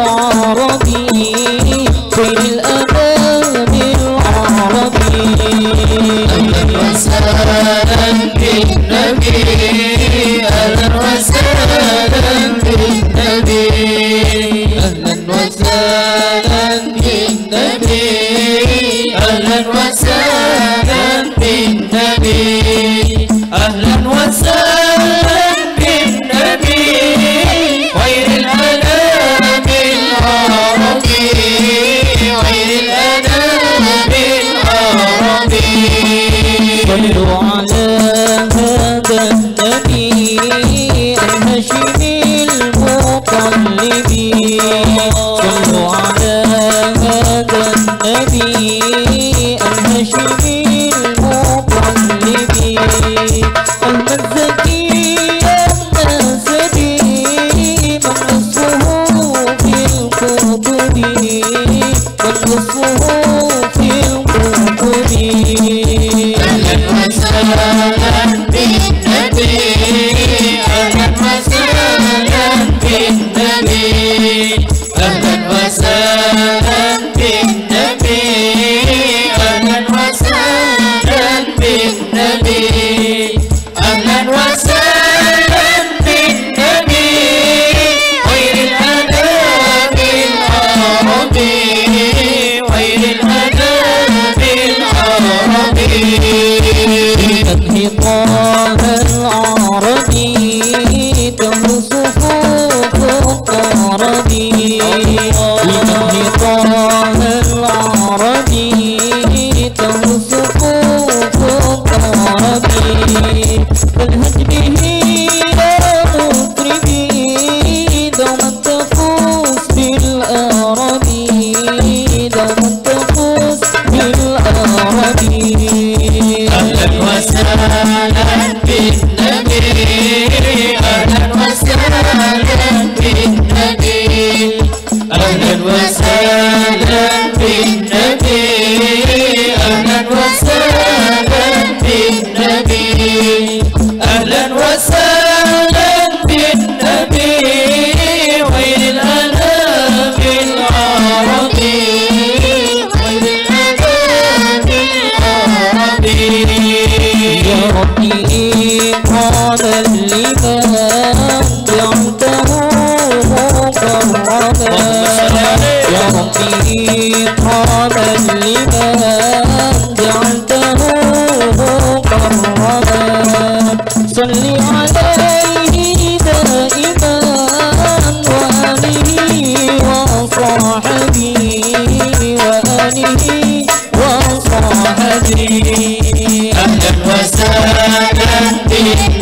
العرب وسهلا بالنبي أهلا وسهلا بالنبي أهلا وسهلا بالنبي خير الأدب العربي العربي تنصر Well, قرضا لمن يمته قرضا يعطيه قرضا لمن جعلته قرضا صلي